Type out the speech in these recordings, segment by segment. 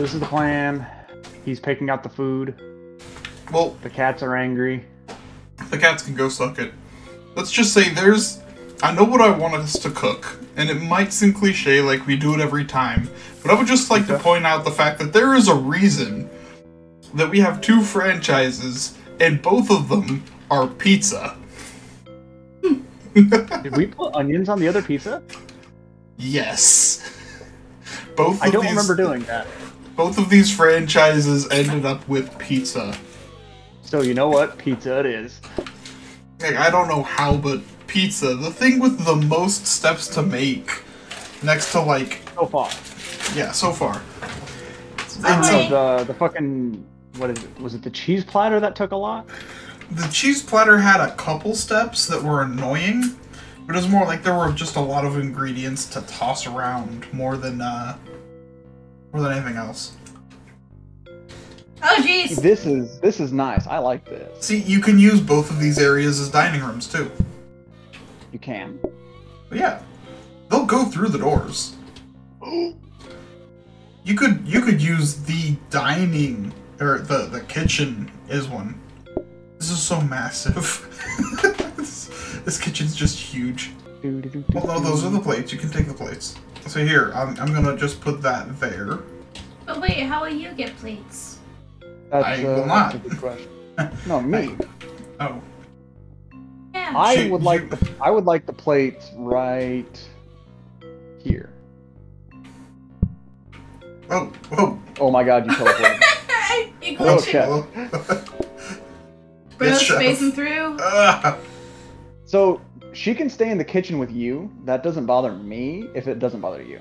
This is the plan. He's picking out the food. Well, The cats are angry. the cats can go suck it. Let's just say there's. I know what I want us to cook, and it might seem cliche like we do it every time, but I would just like to point out the fact that there is a reason that we have two franchises, and both of them are pizza. Did we put onions on the other pizza? Yes. Both of I don't these, remember doing that. Both of these franchises ended up with pizza. So you know what? Pizza it is. Like, I don't know how, but pizza, the thing with the most steps to make, next to like, So far. yeah, so far. I'm It's like- a, The the fucking what is it? Was it the cheese platter that took a lot? the cheese platter had a couple steps that were annoying, but it was more like there were just a lot of ingredients to toss around more than uh, more than anything else. Oh jeez. This is this is nice. I like this. See, you can use both of these areas as dining rooms too. You can. But yeah, they'll go through the doors. You could you could use the dining or the the kitchen is one. This is so massive. this, this kitchen's just huge. Well, no, those are the plates. You can take the plates. So here, I'm, I'm gonna just put that there. But wait, how will you get plates? That's, I uh, will that's not. good question. No, me. Oh, Yeah. I Shoot, would like you- the I would like the plates right here. oh, oh. Oh my god, you teleported. you Oh, glitched shit. it. Yes, Bro, chef. spacing through. Ah, so she can stay in the kitchen with you. That doesn't bother me if it doesn't bother you.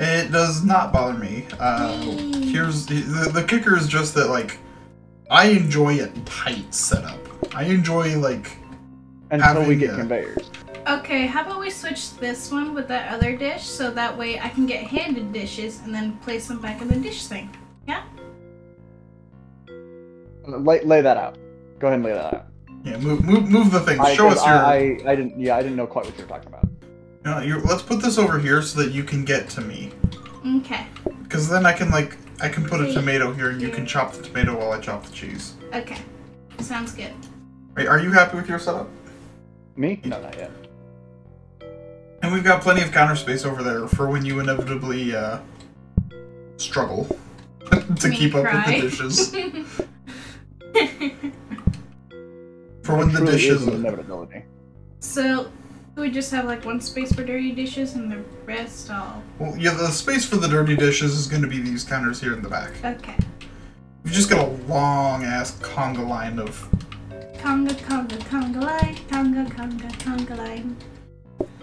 it does not bother me. Uh, here's the, the kicker is just that like I enjoy a tight setup. I enjoy like Until we get uh, conveyors. Okay, how about we switch this one with that other dish so that way I can get handed dishes and then place them back in the dish thing. Yeah? Lay, lay that out. Go ahead and lay that out. Yeah, move move move the thing. I, Show us your. I, I, I didn't. Yeah, I didn't know quite what you were talking about. No, you let's put this over here so that you can get to me. Okay. Because then I can like I can put a tomato here and you can chop the tomato while I chop the cheese. Okay. Sounds good. Wait, are you happy with your setup? Me? No, not yet. And we've got plenty of counter space over there for when you inevitably uh, struggle to Me keep up with the dishes. For when the Truly is dishes. an inevitability. so, we just have like one space for dirty dishes and the rest all. Well, yeah, the space for the dirty dishes is going to be these counters here in the back. Okay. We've just got a long ass conga line of. Conga, conga, conga line. Conga, conga, conga line.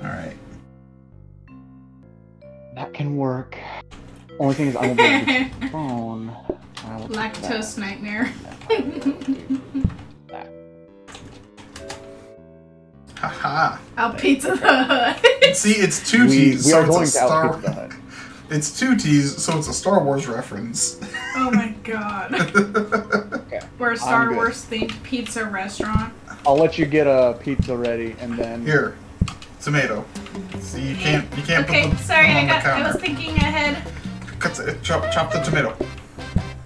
Alright. That can work. Only thing is, I won't be able to the phone. I will take Lactose nightmare. That. Haha. I'll pizza the hut. See, it's two We, T's, we so are it's going a Star. Pizza Hut. It's two T's, so it's a Star Wars reference. oh my god. Okay. We're a Star. Wars themed pizza restaurant. I'll let you get a pizza ready, and then Here, tomato. See, you can't you can't Okay, put the sorry, on I the got. I was thinking ahead. Cut the, chop chop the tomato.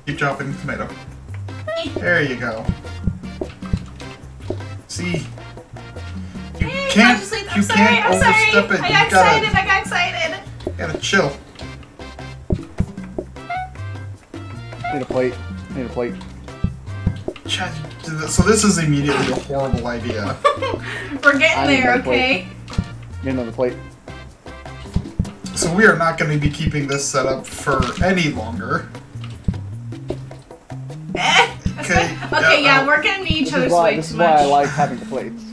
Keep chopping the tomato. There you go. See, you Hey, can't I'm, just, I'm you sorry. can't I'm sorry. it. I You got gotta excited. I got excited. gotta chill. need a plate. Need a plate. Ch- So this is immediately a horrible idea. We're getting I there, that plate. okay? Need another plate. So we are not going to be keeping this set up for any longer. Eh, Okay, okay, yeah, yeah, we're getting each other's is why. way This too is why I like having the plates.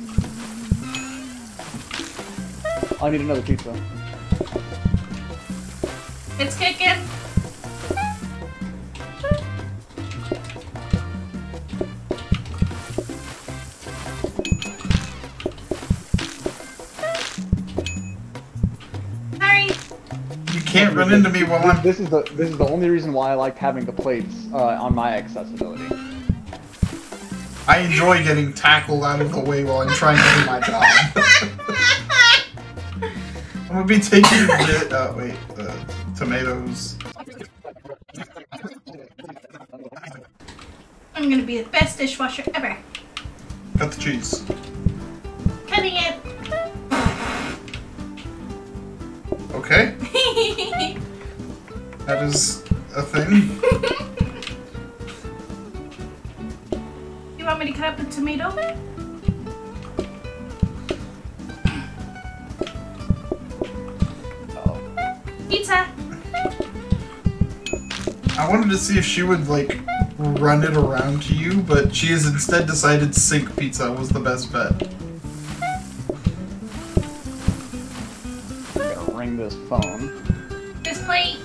I need another pizza. It's kicking. Sorry. You can't run into me while I'm. This is the this is the only reason why I like having the plates uh, on my accessibility. I enjoy getting tackled out of the way while I'm trying to do my job. I'm gonna be taking the, uh, wait, uh, tomatoes. I'm gonna be the best dishwasher ever. Cut the cheese. Cutting it. Okay. that is a thing. you want me to cut up the tomato bit? Wanted to see if she would like run it around to you, but she has instead decided sink pizza was the best bet. Gotta ring this phone. This plate.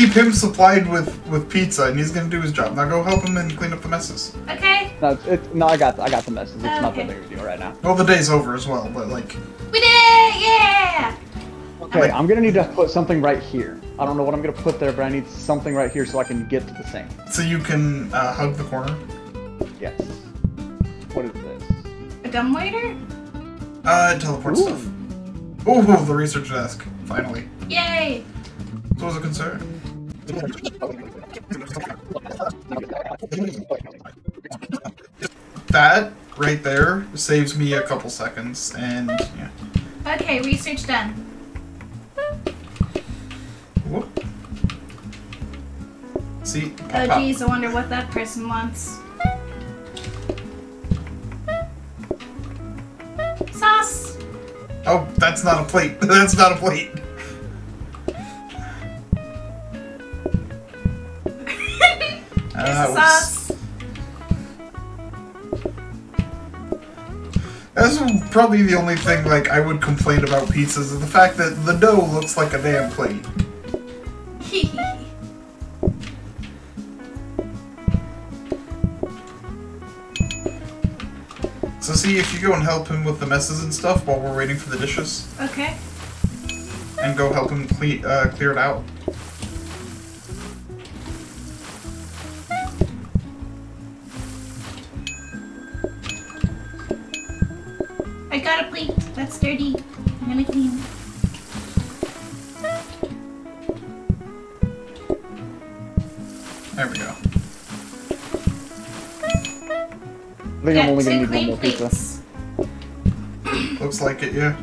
Keep him supplied with with pizza, and he's gonna do his job. Now go help him and clean up the messes. Okay. No, it's, it's no, I got I got the messes. It's Oh, not that big of a deal right now. Well, the day's over as well, but like, We did it! Yeah! Okay, I'm gonna need to put something right here. I don't know what I'm gonna put there, but I need something right here so I can get to the sink. so you can uh, hug the corner. Yes. What is this? A dumbwaiter? Uh, teleport Ooh. stuff. Oh, the research desk. Finally. Yay! So was a concern. That right there saves me a couple seconds, and yeah. Okay, research done. Whoop. See, Oh geez, I wonder what that person wants. Sauce! Oh, that's not a plate. that's not a plate. Here's that was- That's probably the only thing like I would complain about pizzas is the fact that the dough looks like a damn plate. So see if you go and help him with the messes and stuff while we're waiting for the dishes, okay. and go help him cle- uh, clear it out. Dirty. I'm gonna clean. There we go. I think Got I'm only gonna need one clean more pizza. Looks like it, yeah.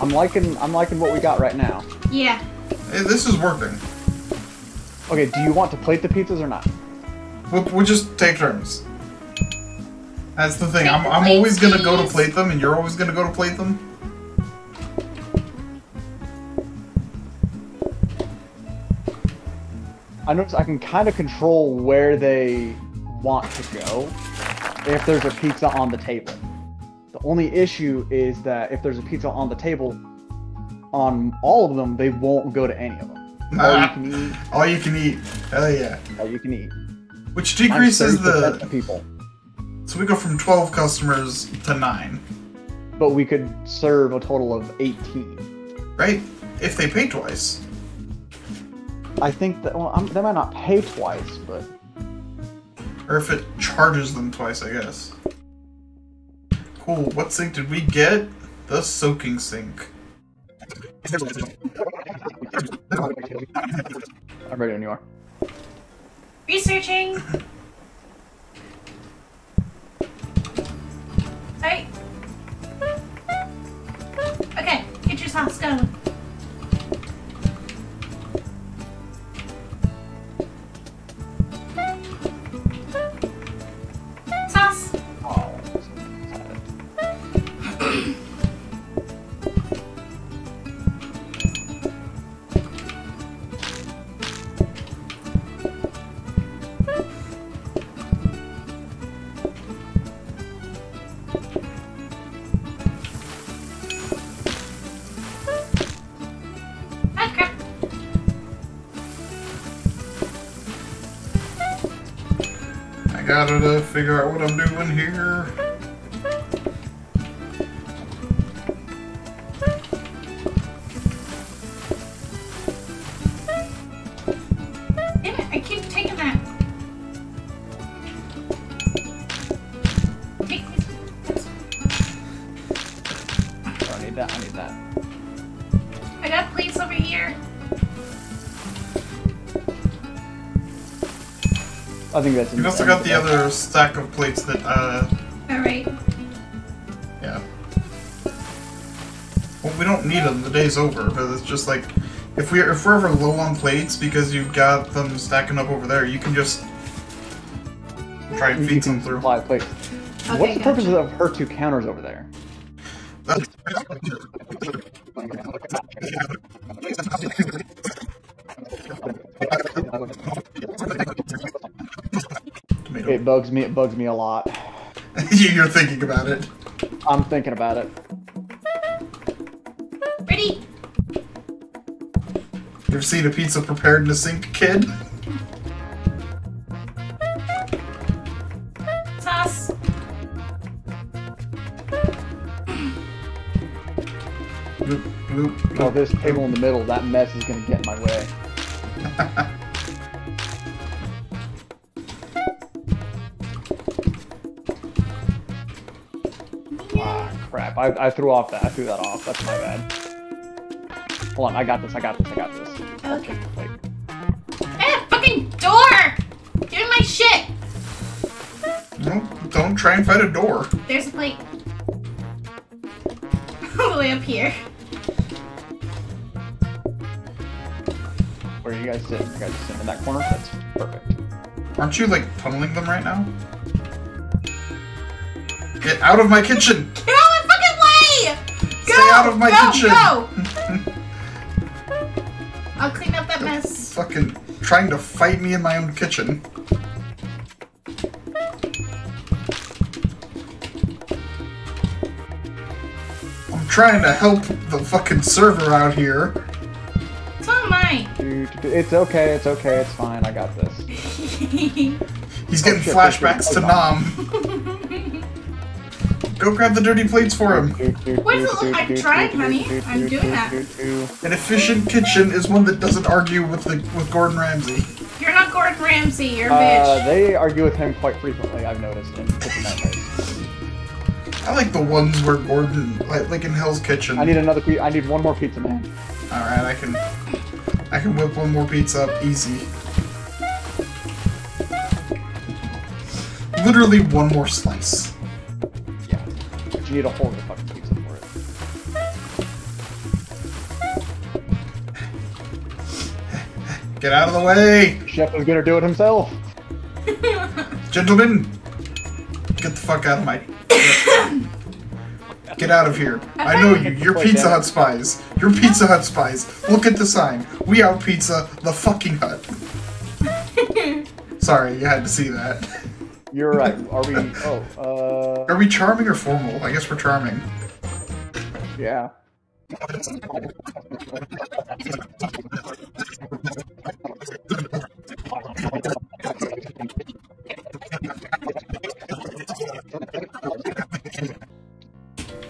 I'm liking I'm liking what we got right now. Yeah. Hey, this is working. Okay, do you want to plate the pizzas or not? We'll, we'll just take turns. That's the thing. Take I'm, I'm always gonna go to plate them, and you're always gonna go to plate them. I notice I can kind of control where they want to go if there's a pizza on the table. The only issue is that if there's a pizza on the table on all of them, they won't go to any of them. All you Ah, can eat, all you can eat. Hell yeah. all you can eat. Which decreases the. people, So we go from 12 customers to 9, but we could serve a total of 18. right? If they pay twice. I think that well, I'm, they might not pay twice, but Or if it charges them twice, I guess. Cool. What sink did we get? The soaking sink. I'm ready when you are. Researching. Hey. Okay, get your sauce going. gotta uh, figure out what I'm doing here. Oh, I need that, I need that. I got plates over here. I think that's. You also got the other stack of plates that, uh, Alright. yeah. Well, we don't need them. The day's over, but it's just like, if we're if we're ever low on plates because you've got them stacking up over there, you can just try and You feed can some through. supply plates. Okay, What's the purpose of her two counters over there? Tomato. It bugs me. It bugs me a lot. You're thinking about it. I'm thinking about it. Ready? You ever seen a pizza prepared in a sink, kid? Sauce. Bloop, bloop, oh, Well, this table in the middle, that mess is gonna get in my way. crap. I, I threw off that. I threw that off. That's my bad. Hold on. I got this. I got this. I got this. Okay. Wait. Eh, fucking door! Give me my shit! No, don't try and fight a door. There's a plate. All the way up here. Where are you guys sitting? You guys sitting in that corner? That's perfect. Aren't you like tunneling them right now? Get out of my kitchen! Out of my go, kitchen! Go! I'll clean up that mess. Fucking trying to fight me in my own kitchen. I'm trying to help the fucking server out here. It's not mine. It's okay. It's okay. It's fine. I got this. He's getting Oh, shit, flashbacks shit, to shit. Nam. Go grab the dirty plates for him. What does it look- I'm trying, honey. I'm doing that. An efficient kitchen is one that doesn't argue with the with Gordon Ramsay. You're not Gordon Ramsay, you're a Uh, bitch. they argue with him quite frequently. I've noticed in Kitchen Nightmares. I like the ones where Gordon, like, like in Hell's Kitchen. I need another. Pe- I need one more pizza, man. All right, I can, I can whip one more pizza up easy. Literally one more slice. Yeah. But you need a whole other fucking pizza for it. Get out of the way, Chef is gonna do it himself. gentlemen. Get the fuck out of my. Get out of here. I know you. You're Pizza Hut spies. You're Pizza Hut spies. Look at the sign. We out pizza the fucking hut. Sorry, you had to see that. You're right. Are we? Oh, uh, Are we charming or formal? I guess we're charming. yeah.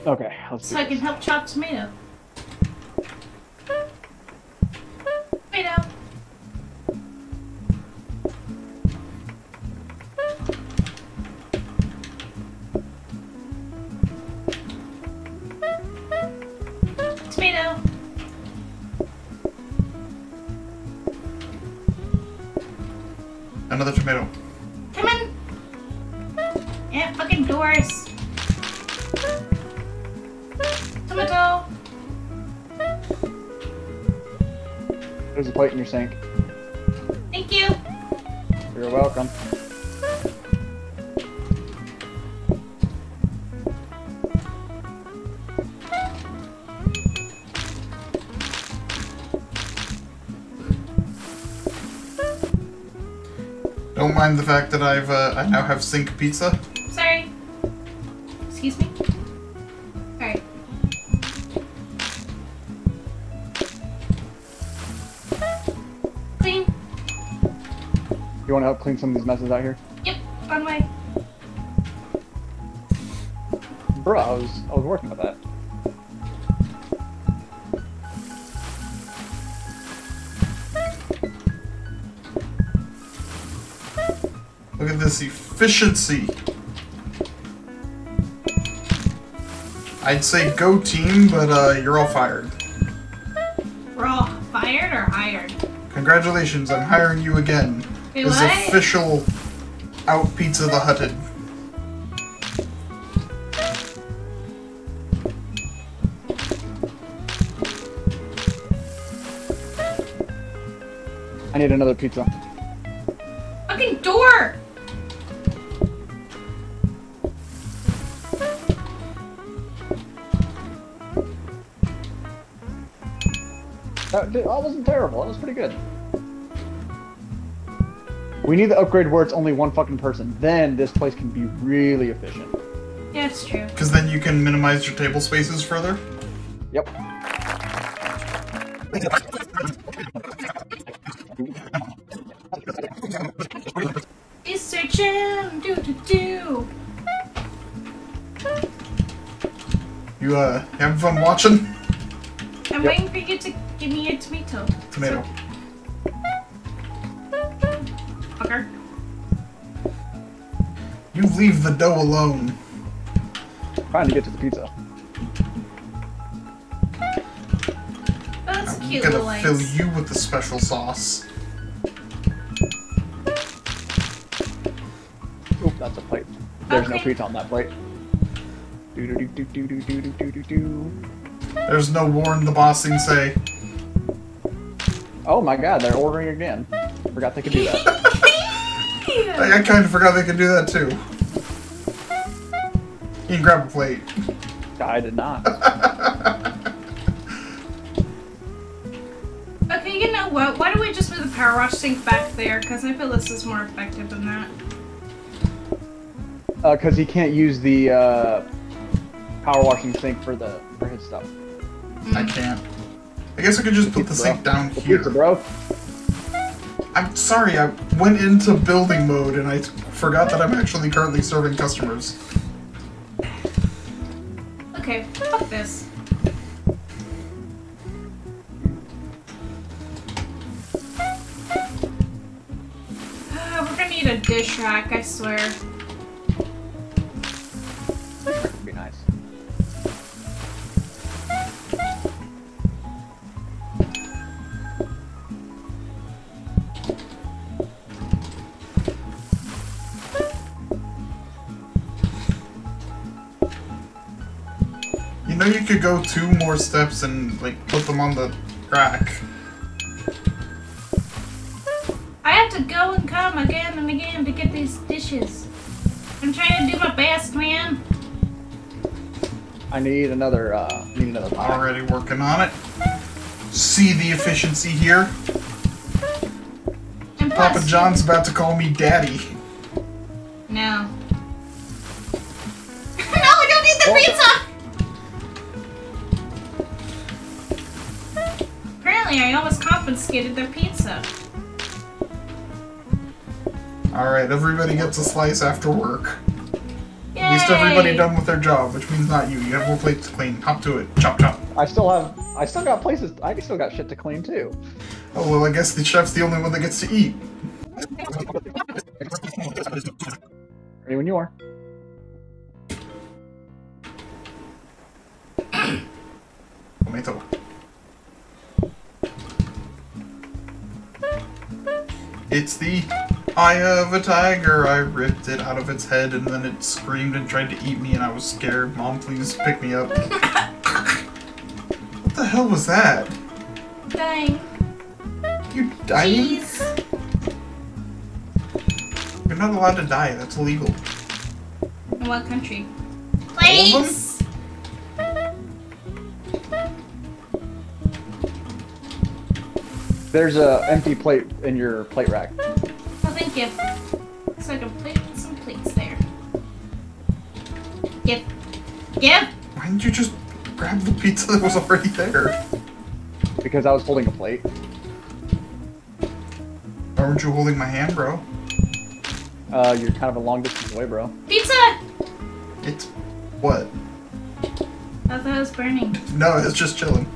Okay, let's do So I can help chop tomato. Tomato. Your sink. Thank you. You're welcome. Don't mind the fact that I've uh, I now have sink pizza. You want to help clean some of these messes out here? Yep, on way. Bro, I was I was working with that. Look at this efficiency. I'd say go team, but uh, you're all fired. We're all fired or hired? Congratulations, I'm hiring you again. Wait, As what? official out Pizza the Hutted. I need another pizza. Fucking door! That, that wasn't terrible. That was pretty good. We need the upgrade where it's only one fucking person. Then this place can be really efficient. Yeah, it's true. Because then you can minimize your table spaces further. Yep. He's searching! Do do do! You uh, having fun watching? I'm Yep. waiting for you to give me a tomato. Tomato. Fucker. Leave the dough alone. Trying to get to the pizza. Oh, that's a I'm cute gonna little fill ice. you with the special sauce. Oop, that's a plate. There's no Okay. pizza on that plate. Do do do do do do do do do do. There's no warn the bossing say. Oh my god, they're ordering again. Forgot they could do that. I, I kind of forgot they could do that too. You can grab a plate. I did not. Okay, you know what? Why don't we just move the power wash sink back there? Because I feel this is more effective than that. Because he can't use the uh, power washing sink for the for his stuff. I can't. I guess I could just put the sink bro. down The here. pizza, bro. I'm sorry, I went into building mode and I forgot that I'm actually currently serving customers. Okay, fuck this. Uh, we're gonna need a dish rack, I swear. Know you could go two more steps and like put them on the rack. I have to go and come again and again to get these dishes. I'm trying to do my best, man. I need another. Uh, need another pie. Already working on it. See the efficiency here. And Papa John's about to call me daddy. No. no, confiscated their pizza. Alright, everybody gets a slice after work. Yay! At least everybody done with their job, which means not you. You have more plates to clean. Hop to it. Chop chop. I still have. I still got places. I still got shit to clean too. Oh well, I guess the chef's the only one that gets to eat. Ready when you are. Tomato. It's the eye of a tiger. I ripped it out of its head and then it screamed and tried to eat me and I was scared. Mom, please pick me up. what the hell was that? Dang. You dying? Jeez. You're not allowed to die. That's illegal. In what country? them? There's a empty plate in your plate rack. Oh, thank you. So I can put some plates there. Give. Give! Why didn't you just grab the pizza that was already there? Because I was holding a plate. Why weren't you holding my hand, bro? Uh, you're kind of a long distance away, bro. Pizza! It's what? I thought it was burning. No, it's just chilling.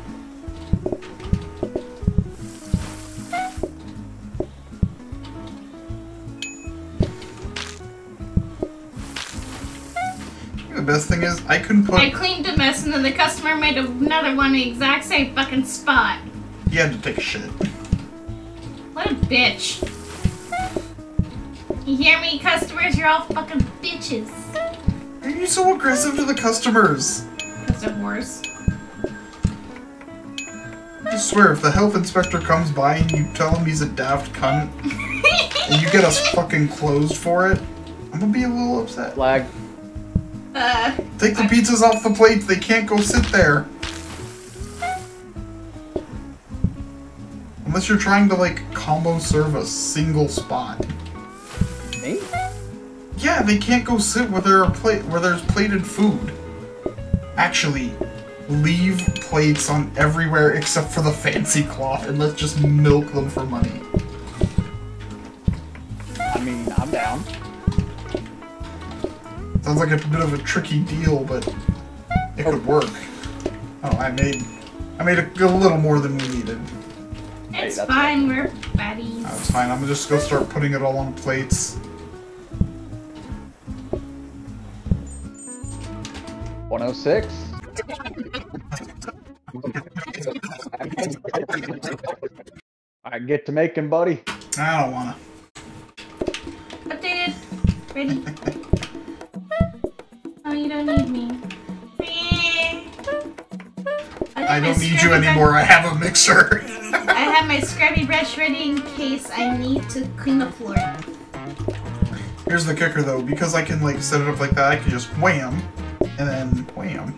Thing is I can put. I cleaned a mess and then the customer made another one in the exact same fucking spot. He had to take a shit. What a bitch. You hear me, customers? You're all fucking bitches. Why are you so aggressive to the customers? Because they're worse. I swear, if the health inspector comes by and you tell him he's a daft cunt, and you get us fucking closed for it, I'm gonna be a little upset. Flag. uh, Take the pizzas off the plates, they can't go sit there. Unless you're trying to, like, combo serve a single spot. Me? Yeah, they can't go sit where there are plate where there's plated food. Actually, leave plates on everywhere except for the fancy cloth and let's just milk them for money. Sounds like a bit of a tricky deal, but it could oh. work. Oh, I made I made a, a little more than we needed. It's that's fine. We're baddies. That's fine. I'm just gonna start putting it all on plates. 106. I get to making, buddy. I don't wanna. Updated. Ready. you don't need me. Meh. I don't need you scrubby brush- anymore. I have a mixer. I have my scrubby brush ready in case I need to clean the floor. Here's the kicker though, because I can like set it up like that, I can just wham, and then wham.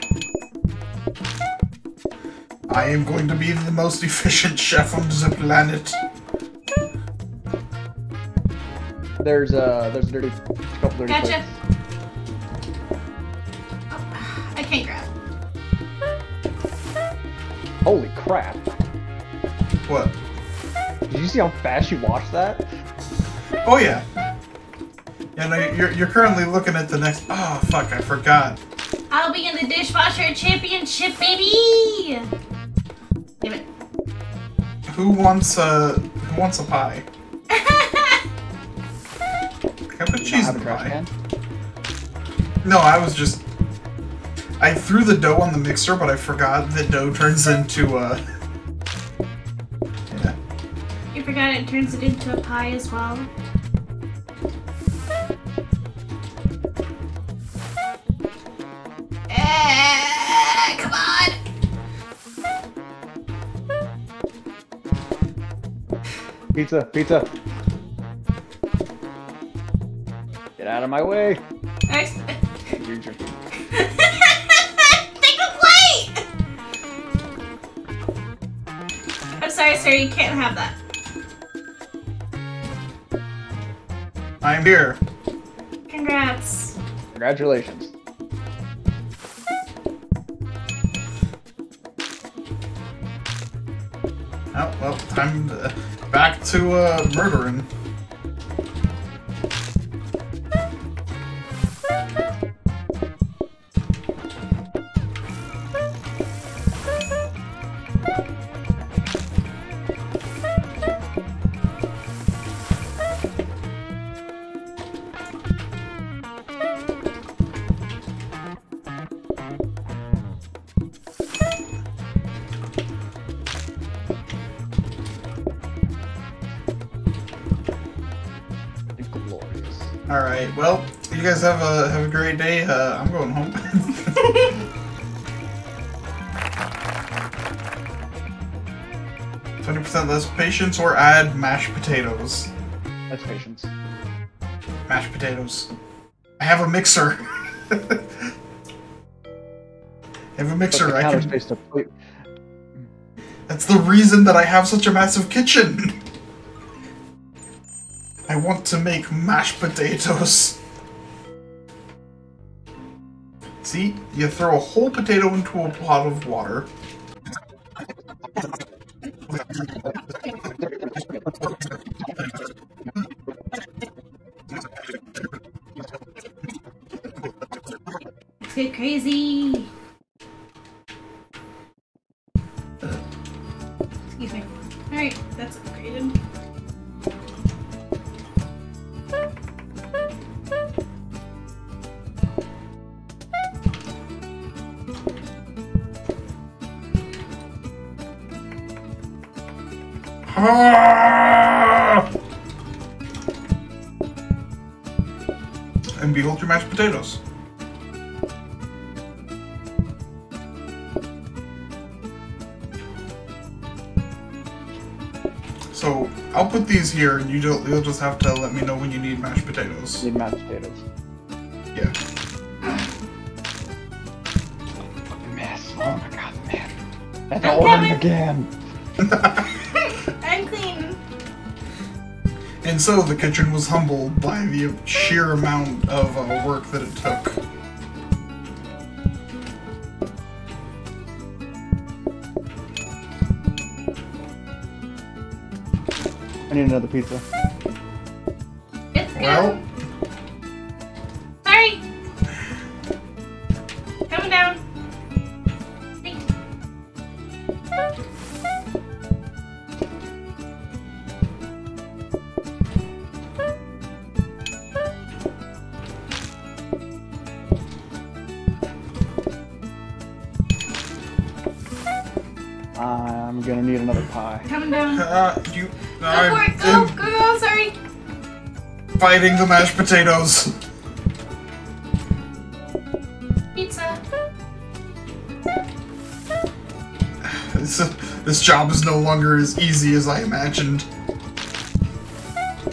I am going to be the most efficient chef on the planet. There's a there's a dirty couple dirty Gotcha. plates. Crap! What? Did you see how fast you washed that? Oh yeah. Yeah, no, you're, you're currently looking at the next. Oh fuck, I forgot. I'll be in the dishwasher championship, baby. Damn it. Who wants a Who wants a pie? Can I put cheese in the pie? can? No, I was just. I threw the dough on the mixer, but I forgot that dough turns into uh. Yeah. You forgot it turns it into a pie as well. Eh, come on. Pizza, pizza. Get out of my way. Next. I'm sorry, sir, you can't have that. I'm here. Congrats. Congratulations. Oh well, time to, back to uh, murdering. All right. Well, you guys have a have a great day. Uh, I'm going home. Twenty percent less patience, or add mashed potatoes. That's patience. Mashed potatoes. I have a mixer. I have a mixer. I can. space to put. That's the reason that I have such a massive kitchen. Want to make mashed potatoes. See, you throw a whole potato into a pot of water. Ah! And behold your mashed potatoes. So I'll put these here, and you just, you'll just have to let me know when you need mashed potatoes. Need mashed potatoes. Yeah. Fucking mess. Oh my god, man. That's I'm all coming. again. And so the kitchen was humbled by the sheer amount of uh, work that it took. I need another pizza. It's good. Well, Sorry. Coming down. Need another. Coming down. Uh, you. for I'm it. Go, go, go. Sorry. fighting the mashed potatoes. Pizza. This, this job is no longer as easy as I imagined.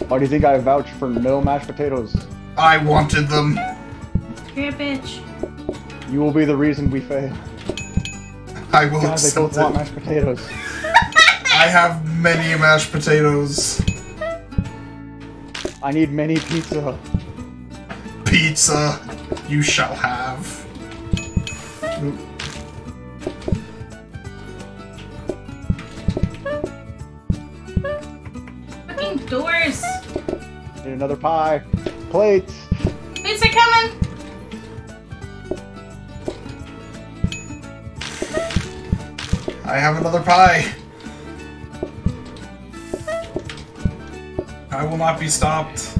Why do you think I vouched for no mashed potatoes? I wanted them. You're a bitch. You will be the reason we fail. I will God, they accept both want mashed potatoes. I have many mashed potatoes. I need many pizza. Pizza, you shall have. Fucking doors. Need another pie. Plates. Plates are coming. I have another pie. I will not be stopped.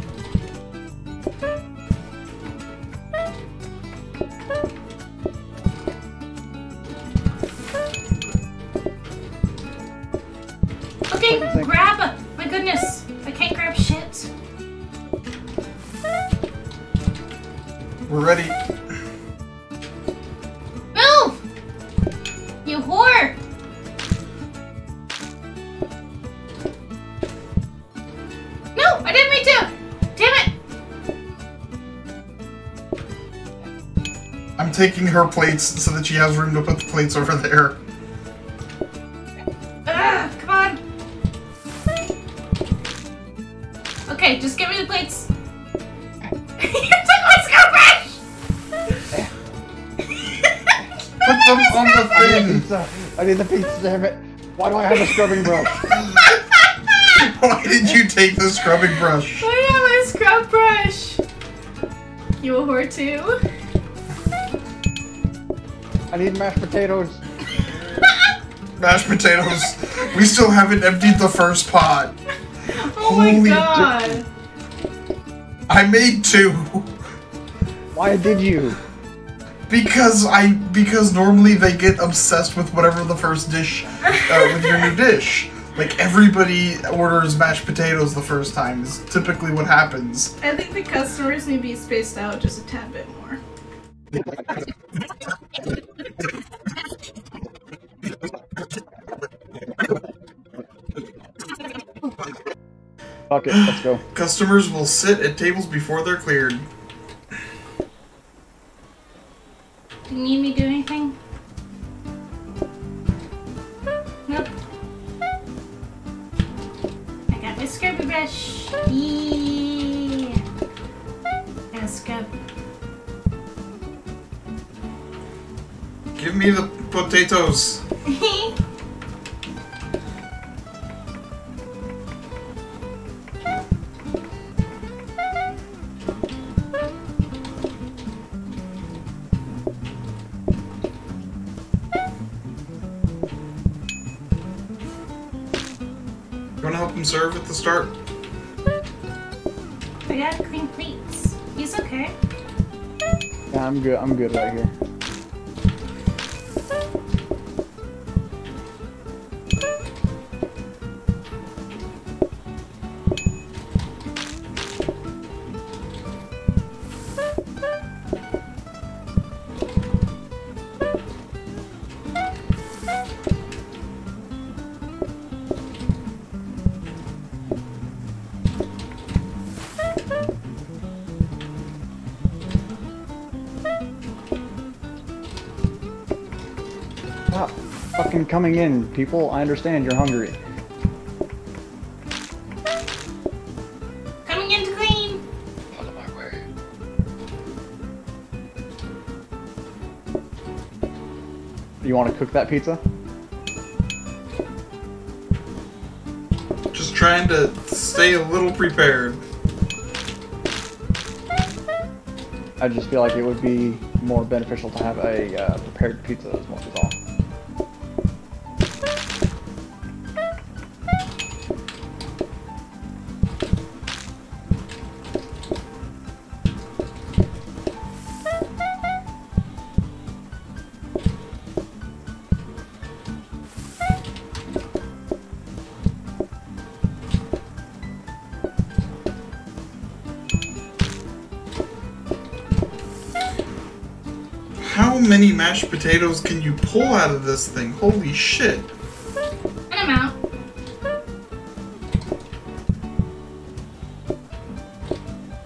Taking her plates so that she has room to put the plates over there. Ugh, come on! Okay, just give me the plates. you took my scrub brush! Put them on the I need thing. pizza. I need the pizza, damn it. Why do I have a scrubbing brush? Why did you take the scrubbing brush? I have my scrub brush! You a whore too? I need mashed potatoes. Mashed potatoes. We still haven't emptied the first pot. Oh my Holy god! I made two. Why did you? Because I because normally they get obsessed with whatever the first dish uh, with your new dish. Like everybody orders mashed potatoes the first time is typically what happens. I think the customers need to be spaced out just a tad bit more. Fuck it, let's go. Customers will sit at tables before they're cleared. Do you need me to do anything? Nope. I got my scrubby brush. Yeah. And scrub. Give me the potatoes. You wanna help him serve at the start? I got clean plates. He's okay. Yeah, I'm good. I'm good right here. Fucking coming in, people. I understand you're hungry. Coming in to clean. Out of my way. You want to cook that pizza? Just trying to stay a little prepared. I just feel like it would be more beneficial to have a uh, prepared pizza as much as all. Mashed potatoes can you pull out of this thing? Holy shit. And I'm out.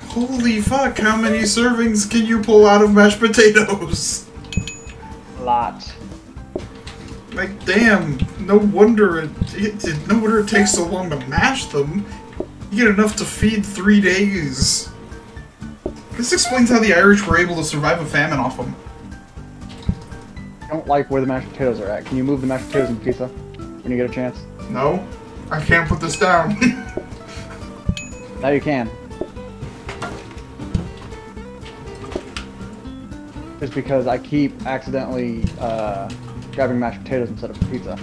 Holy fuck, how many servings can you pull out of mashed potatoes? Lot. Like, damn, no wonder it, it, it- no wonder it takes so long to mash them. You get enough to feed three days. This explains how the Irish were able to survive a famine off them. I don't like where the mashed potatoes are at. Can you move the mashed potatoes in the pizza when you get a chance? No, I can't put this down. Now you can. Just because I keep accidentally uh, grabbing mashed potatoes instead of pizza.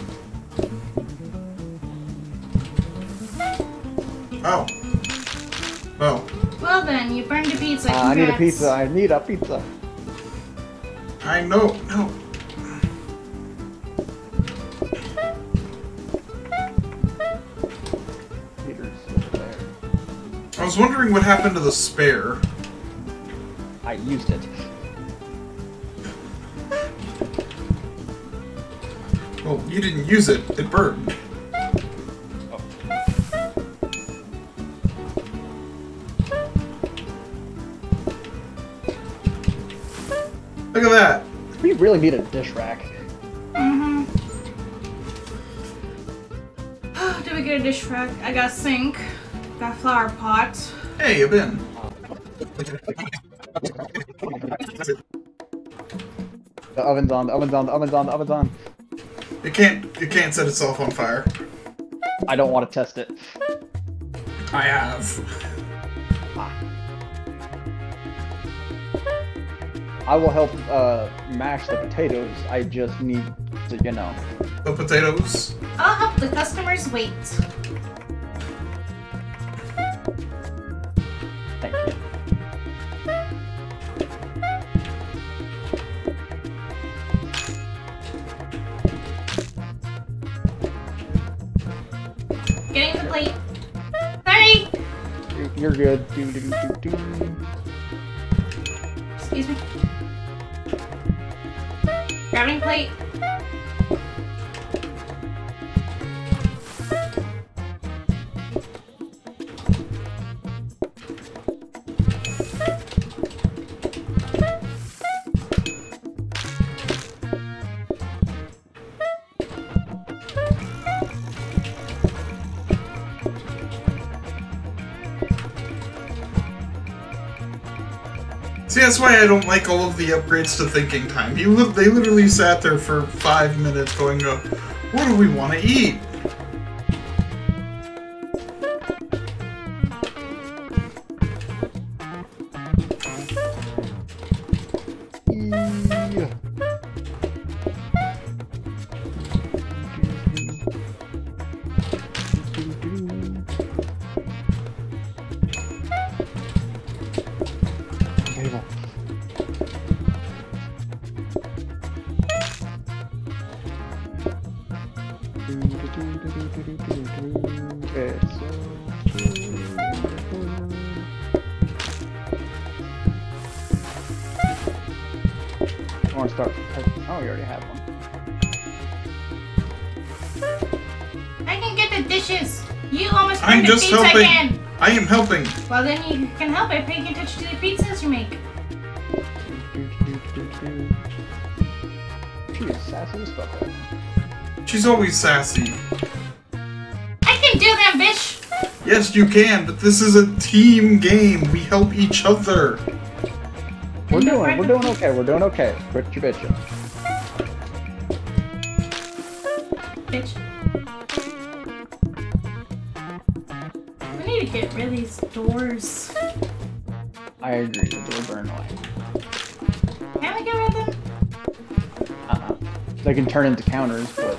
oh. Oh. Well then, you burned a pizza. Uh, I need a pizza. I need a pizza. I know. No. Was wondering what happened to the spare. I used it. Well, you didn't use it. It burned. Look at that. We really need a dish rack. Mm-hmm. Did we get a dish rack? I got a sink. Got flower pot. Hey, a bin. The oven's on. The oven's on. The oven's on. The oven's on. It can't. It can't set itself on fire. I don't want to test it. I have. I will help uh, mash the potatoes. I just need to, you know. The potatoes. I'll help the customers wait. Good. Do, do, do. Excuse me. Grabbing plate. That's why I don't like all of the upgrades to thinking time. He li- they literally sat there for five minutes going, uh, "What do we want to eat?" Start. Oh, we already have one. I can get the dishes. You almost I'm the just pizza helping. again. I am helping. Well, then you can help by paying attention to the pizzas you make. She is sassy as fuck right now. She's always sassy. I can do that, bitch. Yes, you can, but this is a team game. We help each other. We're doing, we're doing okay. We're doing okay. Quit your bitching. Bitch. We need to get rid of these doors. I agree. The doors are annoying. Can we get rid of them? Uh-uh. They can turn into counters, but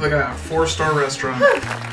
Like a four-star restaurant.